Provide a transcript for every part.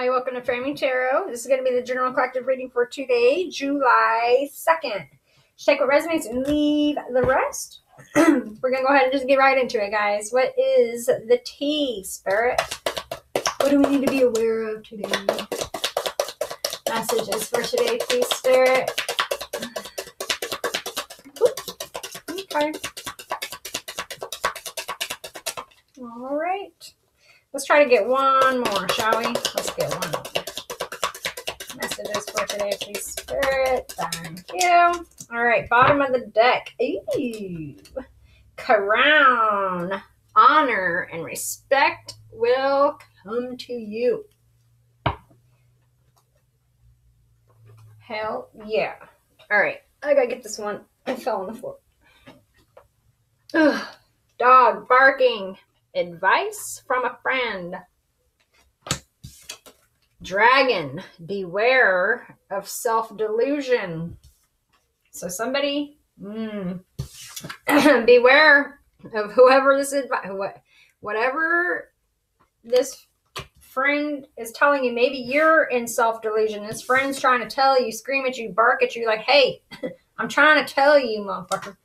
Hi, welcome to Fairy Moon Tarot. This is going to be the general collective reading for today, July 2nd. Just take what resonates and leave the rest. We're going to go ahead and just get right into it, guys. What is the tea, Spirit? What do we need to be aware of today? Messages for today, please, Spirit. Okay. All right. Let's try to get one more, shall we? Let's get one more. Messages for today, please, Spirit. Thank you. All right, bottom of the deck. Ooh. Crown. Honor and respect will come to you. Hell yeah. All right, I gotta get this one. I fell on the floor. Ugh. Dog barking. Advice from a friend. Dragon, beware of self delusion. So, somebody, mm, beware of whoever this advice, whatever this friend is telling you. Maybe you're in self delusion. This friend's trying to tell you, scream at you, bark at you, like, hey, I'm trying to tell you, motherfucker.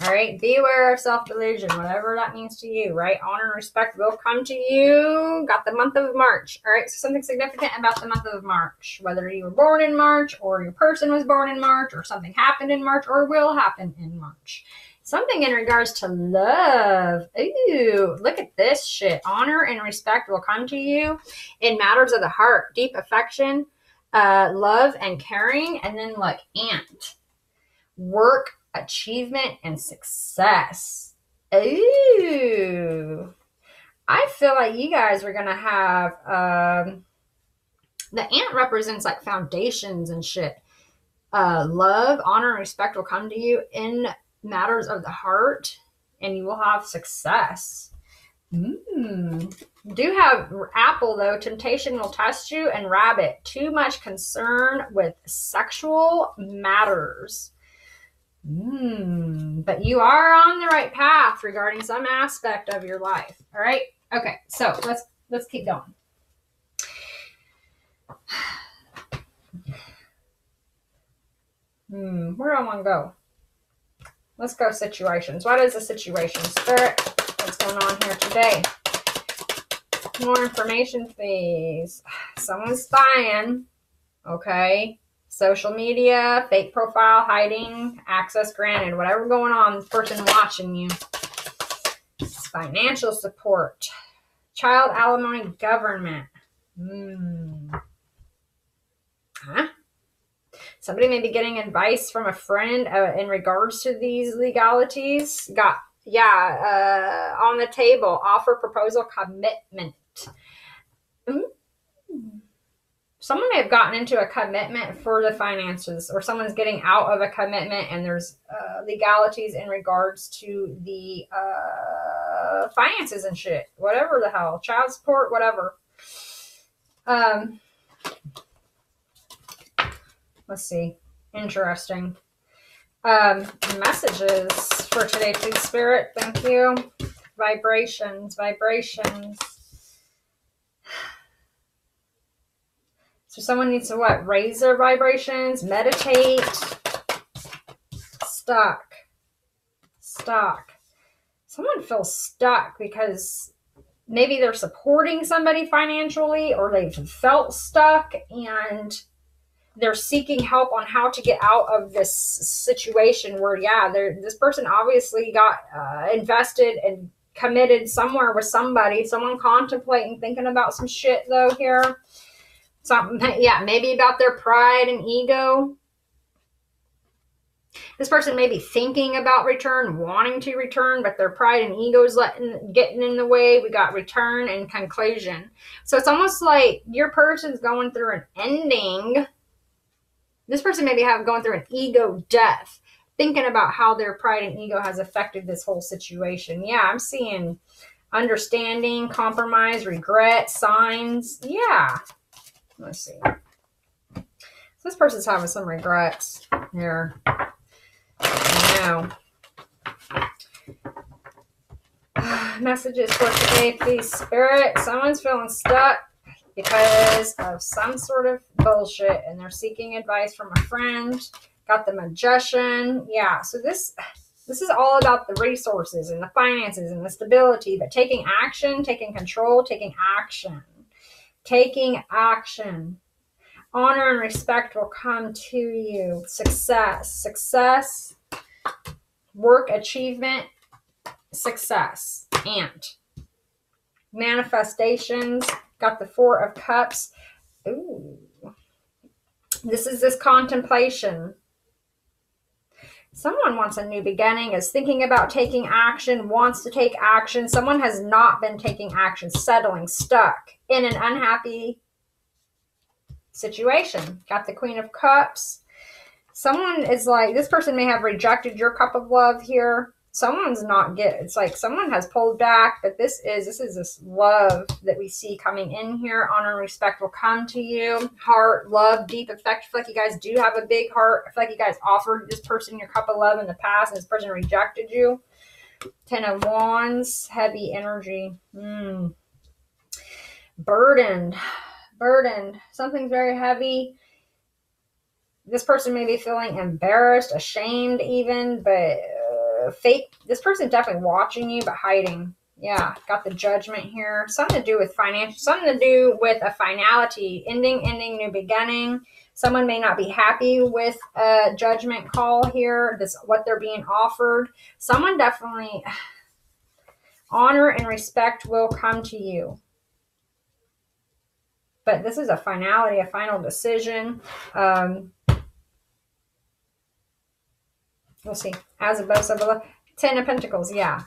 All right, beware of self delusion, whatever that means to you, right? Honor and respect will come to you. Got the month of March. All right, so something significant about the month of March, whether you were born in March or your person was born in March or something happened in March or will happen in March. Something in regards to love. Ooh, look at this shit. Honor and respect will come to you in matters of the heart, deep affection, uh, love and caring, and then like ant. Work achievement and success. Ooh. I feel like you guys are gonna have um the ant represents like foundations and shit. Uh love, honor, and respect will come to you in matters of the heart, and you will have success. Mm. Do have apple though. Temptation will test you, and rabbit. Too much concern with sexual matters. Mm, but you are on the right path regarding some aspect of your life. All right. Okay. So let's let's keep going. Hmm. Where do I want to go? Let's go situations. What is the situation, spirit? What's going on here today? More information, please. Someone's spying. Okay social media, fake profile, hiding, access granted, whatever going on, person watching you. Financial support, child alimony government. Hmm. Huh? Somebody may be getting advice from a friend uh, in regards to these legalities. Got, yeah, uh, on the table, offer, proposal, commitment. Mm-hmm someone may have gotten into a commitment for the finances or someone's getting out of a commitment and there's uh, legalities in regards to the uh, finances and shit. Whatever the hell. Child support whatever. Um let's see. Interesting. Um messages for today please spirit. Thank you. Vibrations vibrations So someone needs to what? Raise their vibrations, meditate, stuck, stuck. Someone feels stuck because maybe they're supporting somebody financially or they've felt stuck and they're seeking help on how to get out of this situation where yeah this person obviously got uh, invested and committed somewhere with somebody someone contemplating thinking about some shit though here something yeah maybe about their pride and ego. This person may be thinking about return wanting to return but their pride and ego is letting getting in the way. We got return and conclusion. So it's almost like your person's going through an ending. This person maybe have going through an ego death thinking about how their pride and ego has affected this whole situation. Yeah i'm seeing understanding compromise regret signs. Yeah Let's see. So this person's having some regrets here. Now, messages for today, please, Spirit. Someone's feeling stuck because of some sort of bullshit and they're seeking advice from a friend. Got the magician. Yeah, so this this is all about the resources and the finances and the stability, but taking action, taking control, taking action. Taking action. Honor and respect will come to you. Success, success, work achievement, success, and manifestations. Got the Four of Cups. Ooh. This is this contemplation. Someone wants a new beginning, is thinking about taking action, wants to take action. Someone has not been taking action, settling, stuck in an unhappy situation. Got the Queen of Cups. Someone is like, this person may have rejected your cup of love here someone's not get it's like someone has pulled back but this is this is this love that we see coming in here honor and respect will come to you. Heart love deep effect I feel like you guys do have a big heart. I feel like you guys offered this person your cup of love in the past and this person rejected you. Ten of wands heavy energy. Mm. burdened. Burdened. Something's very heavy. This person may be feeling embarrassed ashamed even but fake. This person's definitely watching you, but hiding. Yeah, got the judgment here. Something to do with financial, something to do with a finality, ending, ending, new beginning. Someone may not be happy with a judgment call here. This what they're being offered. Someone definitely honor and respect will come to you. But this is a finality, a final decision. Um, We'll see. As above, so below. Ten of Pentacles, yeah.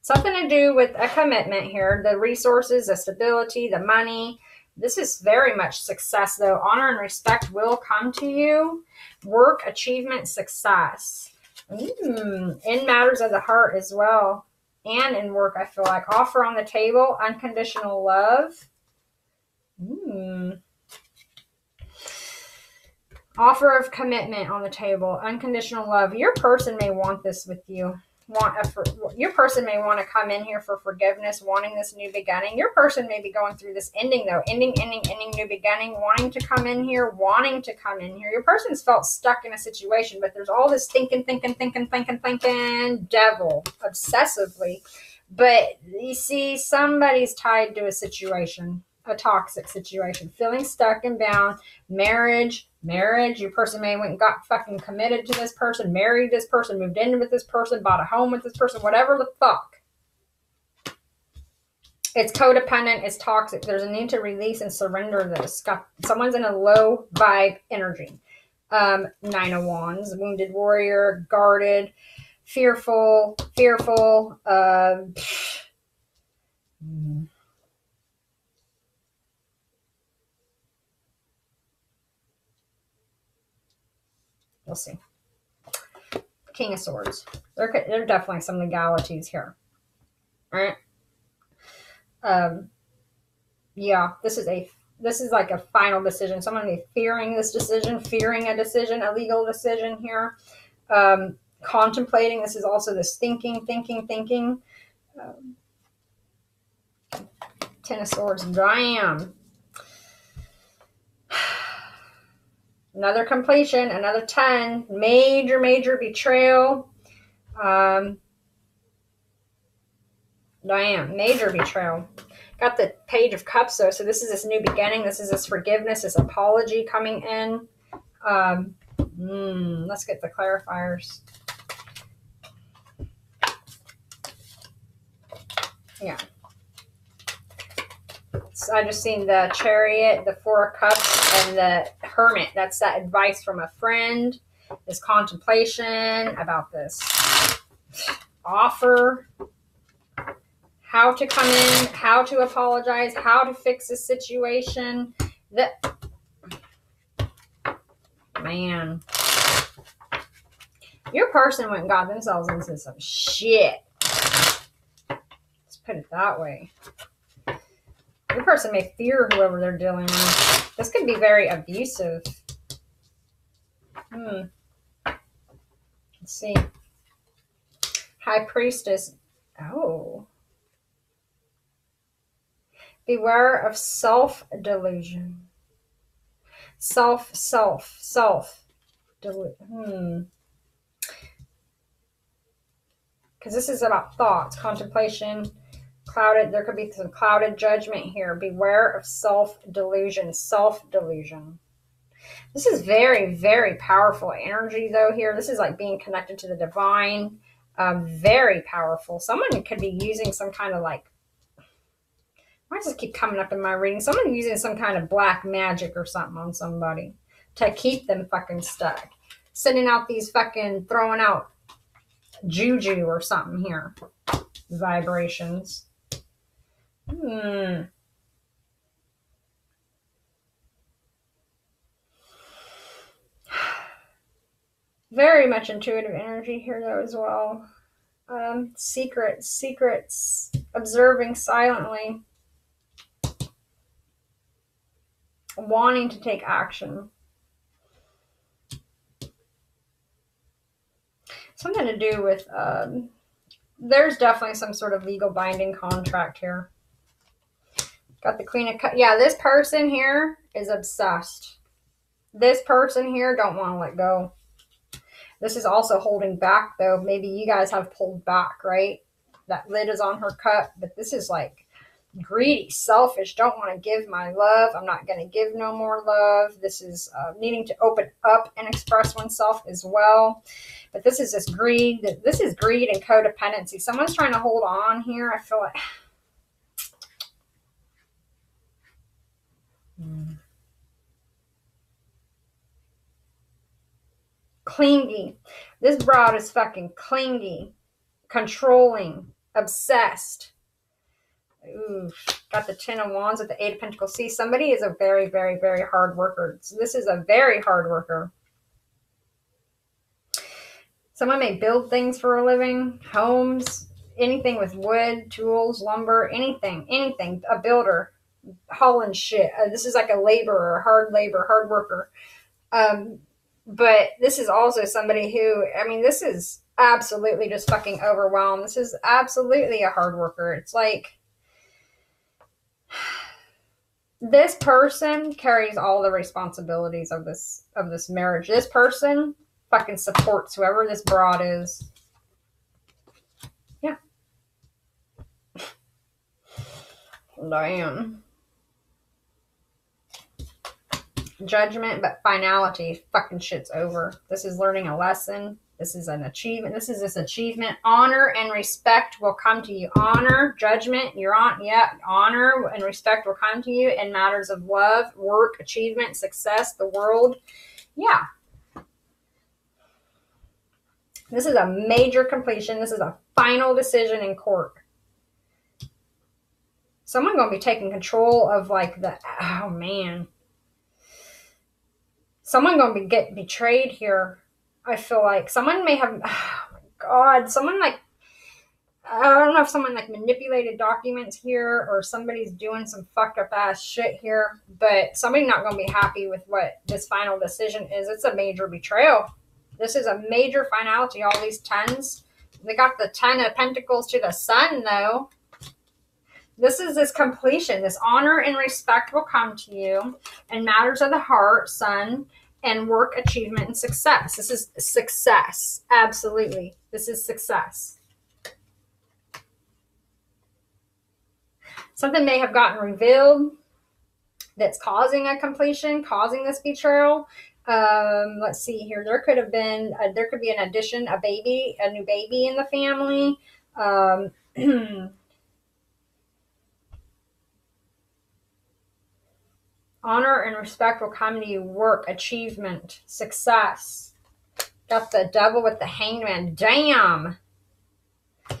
Something to do with a commitment here. The resources, the stability, the money. This is very much success, though. Honor and respect will come to you. Work, achievement, success. Mm, in matters of the heart as well. And in work, I feel like. Offer on the table, unconditional love. Mm. Offer of commitment on the table, unconditional love. Your person may want this with you. Want a for, your person may want to come in here for forgiveness, wanting this new beginning. Your person may be going through this ending though, ending, ending, ending, new beginning, wanting to come in here, wanting to come in here. Your person's felt stuck in a situation, but there's all this thinking, thinking, thinking, thinking, thinking, devil obsessively. But you see, somebody's tied to a situation, a toxic situation, feeling stuck and bound, marriage, marriage. Your person may went and got fucking committed to this person, married this person, moved in with this person, bought a home with this person, whatever the fuck. It's codependent, it's toxic. There's a need to release and surrender this. Someone's in a low vibe energy. Um, nine of wands, wounded warrior, guarded, fearful, fearful, uh, We'll see. King of Swords. There, there are definitely some legalities here. All right. Um, yeah, this is a this is like a final decision. Someone be fearing this decision, fearing a decision, a legal decision here. Um, contemplating. This is also this thinking, thinking, thinking. Um, Ten of Swords. Damn. Another completion, another 10, major, major betrayal. Um, Diane, major betrayal. Got the page of cups though, so this is this new beginning. This is this forgiveness, this apology coming in. Um, mm, let's get the clarifiers. Yeah. So I just seen the chariot, the four of cups, and the hermit. That's that advice from a friend, this contemplation about this offer, how to come in, how to apologize, how to fix the situation. That man, your person went and got themselves into some shit. Let's put it that way. Your person may fear whoever they're dealing with. This could be very abusive. Hmm. Let's see. High Priestess. Oh. Beware of self delusion. Self, self, self. Delu- hmm. Because this is about thoughts, contemplation, clouded. There could be some clouded judgment here. Beware of self delusion. Self delusion. This is very, very powerful energy, though, here. This is like being connected to the divine. Um, very powerful. Someone could be using some kind of like why does this keep coming up in my reading? Someone using some kind of black magic or something on somebody to keep them fucking stuck. Sending out these fucking throwing out juju or something here. Vibrations. Hmm. Very much intuitive energy here, though, as well. Um, secrets, secrets, observing silently wanting to take action. Something to do with, um, there's definitely some sort of legal binding contract here. Got the Queen of Cups. Yeah, this person here is obsessed. This person here don't want to let go. This is also holding back, though. Maybe you guys have pulled back, right? That lid is on her cup, but this is like greedy, selfish, don't want to give my love. I'm not going to give no more love. This is uh, needing to open up and express oneself as well. But this is just greed. This is greed and codependency. Someone's trying to hold on here. I feel like. Clingy. This broad is fucking clingy, controlling, obsessed Ooh, got the Ten of Wands with the Eight of Pentacles. See, somebody is a very, very, very hard worker. So this is a very hard worker. Someone may build things for a living, homes, anything with wood, tools, lumber, anything, anything. A builder, hauling shit. Uh, this is like a laborer, hard labor, hard worker. Um, but this is also somebody who, I mean, this is absolutely just fucking overwhelmed. This is absolutely a hard worker. It's like this person carries all the responsibilities of this of this marriage. This person fucking supports whoever this broad is. Yeah. Damn. Judgment, but finality. Fucking shit's over. This is learning a lesson. This is an achievement. This is this achievement. Honor and respect will come to you. Honor, judgment, you're on. Yeah, honor and respect will come to you in matters of love, work, achievement, success, the world. Yeah. This is a major completion. This is a final decision in court. Someone gonna be taking control of like the oh man. Someone gonna be get betrayed here I feel like someone may have, oh my God, someone like, I don't know if someone like manipulated documents here or somebody's doing some fucked up ass shit here, but somebody's not going to be happy with what this final decision is. It's a major betrayal. This is a major finality. All these tens, they got the ten of pentacles to the sun though. This is this completion. This honor and respect will come to you in matters of the heart, son, and work achievement and success. This is success. Absolutely. This is success. Something may have gotten revealed that's causing a completion, causing this betrayal. Um, let's see here. There could have been, a, there could be an addition, a baby, a new baby in the family. Um, Honor and respect will come to you. Work, achievement, success. Got the devil with the hangman. Damn.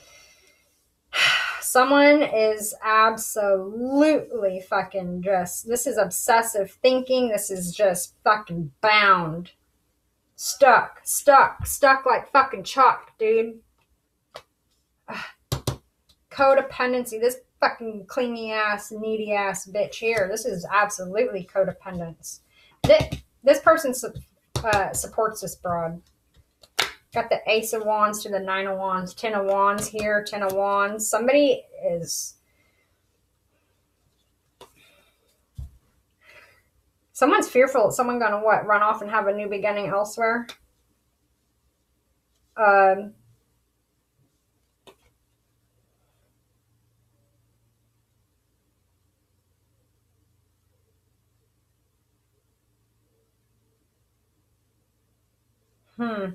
Someone is absolutely fucking just. This is obsessive thinking. This is just fucking bound. Stuck, stuck, stuck like fucking chalk, dude. Codependency. This fucking clingy ass, needy ass bitch here. This is absolutely codependence. This, this person su- uh, supports this broad. Got the Ace of Wands to the Nine of Wands, Ten of Wands here, Ten of Wands. Somebody is. Someone's fearful. Someone gonna what? Run off and have a new beginning elsewhere. Um, Hmm.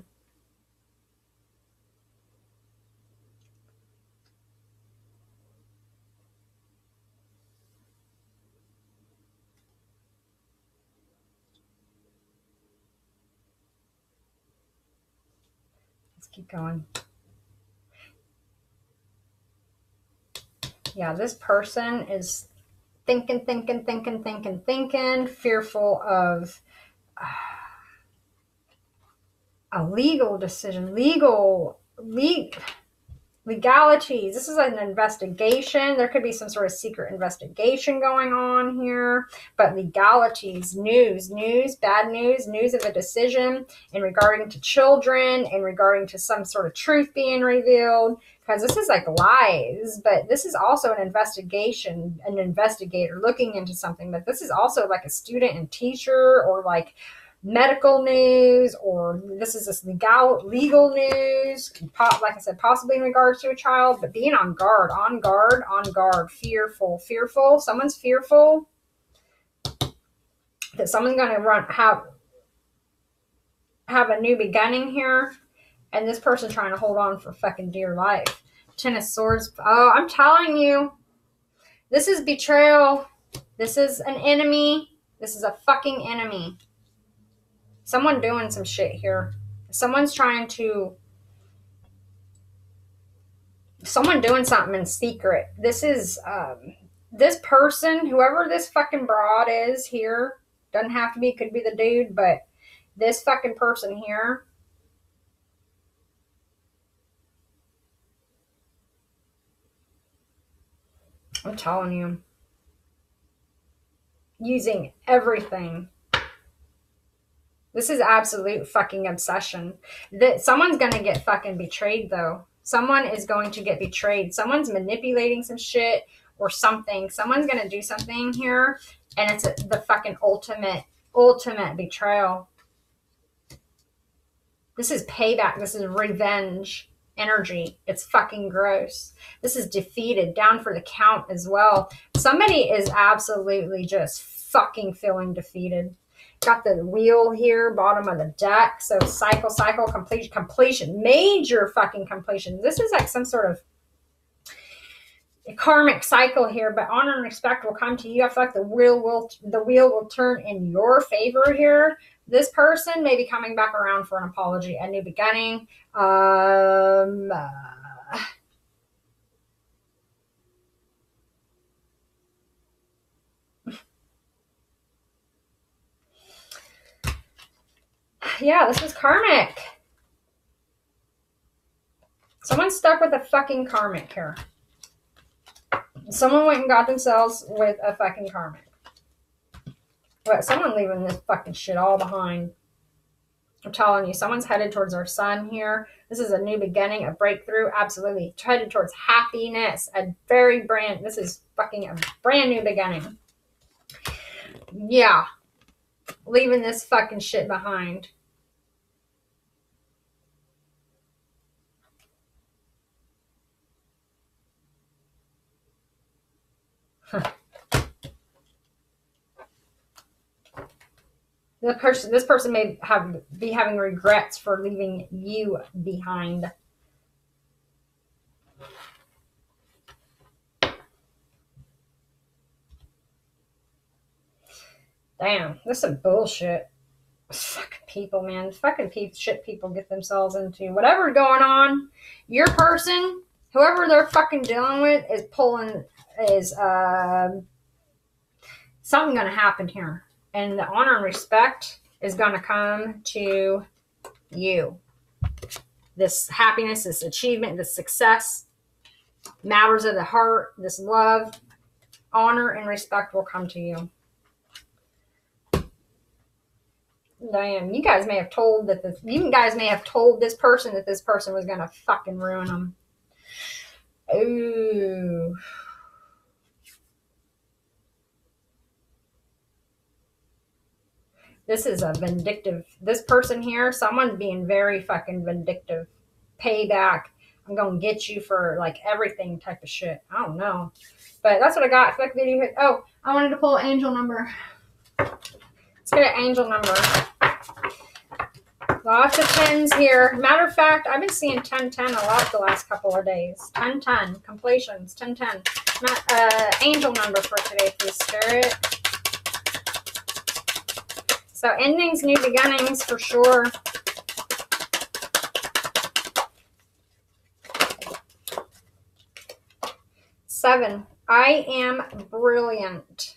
Let's keep going. Yeah, this person is thinking, thinking, thinking, thinking, thinking, fearful of uh, a legal decision, legal, le- legalities. This is an investigation. There could be some sort of secret investigation going on here, but legalities, news, news, bad news, news of a decision in regarding to children, in regarding to some sort of truth being revealed. Because this is like lies, but this is also an investigation, an investigator looking into something. But this is also like a student and teacher, or like medical news or this is this legal legal news like i said possibly in regards to a child but being on guard on guard on guard fearful fearful someone's fearful that someone's going to run have have a new beginning here and this person trying to hold on for fucking dear life. Ten of swords oh i'm telling you this is betrayal. This is an enemy. This is a fucking enemy someone doing some shit here. Someone's trying to someone doing something in secret. This is um this person, whoever this fucking broad is here, doesn't have to be, could be the dude, but this fucking person here I'm telling you. Using everything this is absolute fucking obsession. That someone's gonna get fucking betrayed though. Someone is going to get betrayed. Someone's manipulating some shit or something. Someone's gonna do something here, and it's the fucking ultimate, ultimate betrayal. This is payback. This is revenge energy. It's fucking gross. This is defeated, down for the count as well. Somebody is absolutely just fucking feeling defeated. Got the wheel here, bottom of the deck. So cycle, cycle, completion, completion, major fucking completion. This is like some sort of karmic cycle here, but honor and respect will come to you. I feel like the wheel will the wheel will turn in your favor here. This person may be coming back around for an apology, a new beginning. Um, uh, yeah, this is karmic. Someone's stuck with a fucking karmic here. Someone went and got themselves with a fucking karmic. But someone leaving this fucking shit all behind. I'm telling you, someone's headed towards our sun here. This is a new beginning, a breakthrough. Absolutely. Headed towards happiness. A very brand, this is fucking a brand new beginning. Yeah. Leaving this fucking shit behind. The person this person may have be having regrets for leaving you behind. Damn this is bullshit. Fucking people man. Fucking pe- shit people get themselves into. Whatever's going on your person whoever they're fucking dealing with is pulling is uh, something gonna happen here and the honor and respect is going to come to you. This happiness, this achievement, this success, matters of the heart, this love, honor, and respect will come to you. Damn, you guys may have told that the you guys may have told this person that this person was gonna fucking ruin them. Ooh. This is a vindictive. This person here, someone being very fucking vindictive. Payback. I'm gonna get you for like everything type of shit. I don't know. But that's what I got. Fuck video. Oh, I wanted to pull angel number. Let's get an angel number. Lots of tens here. Matter of fact, I've been seeing 1010 a lot the last couple of days. 1010, completions, 1010. Uh, angel number for today, please, Spirit. So endings, new beginnings for sure. Seven. I am brilliant.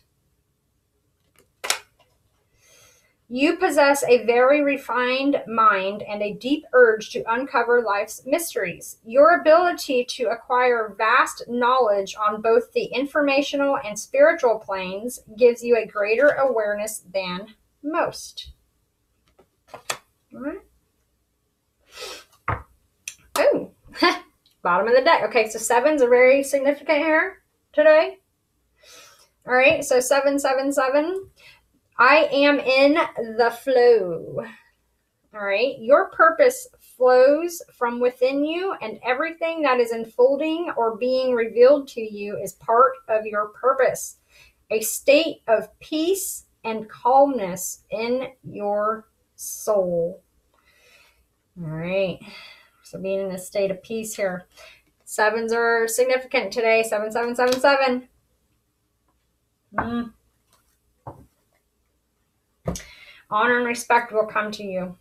You possess a very refined mind and a deep urge to uncover life's mysteries. Your ability to acquire vast knowledge on both the informational and spiritual planes gives you a greater awareness than most. All right. Oh, bottom of the deck. Okay, so sevens are very significant here today. All right, so seven, seven, seven. I am in the flow. All right, your purpose flows from within you, and everything that is unfolding or being revealed to you is part of your purpose. A state of peace and calmness in your soul. All right. So being in a state of peace here. Sevens are significant today. Seven, seven, seven, seven. Mm. Honor and respect will come to you.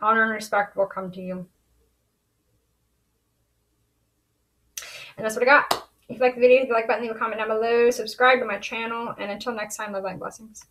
Honor and respect will come to you. And that's what I got. If you like the video, hit the like button, leave a comment down below, subscribe to my channel, and until next time, love, light, blessings.